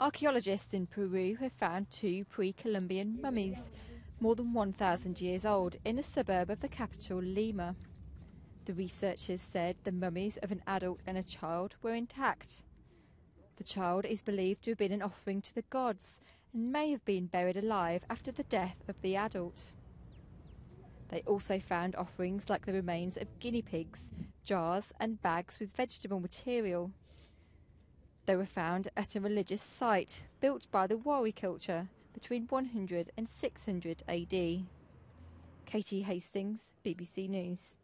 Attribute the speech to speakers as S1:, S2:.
S1: Archaeologists in Peru have found two pre Columbian mummies, more than 1,000 years old, in a suburb of the capital, Lima. The researchers said the mummies of an adult and a child were intact. The child is believed to have been an offering to the gods and may have been buried alive after the death of the adult. They also found offerings like the remains of guinea pigs, jars, and bags with vegetable material. They were found at a religious site built by the Wari culture between 100 and 600 AD. Katie Hastings, BBC News.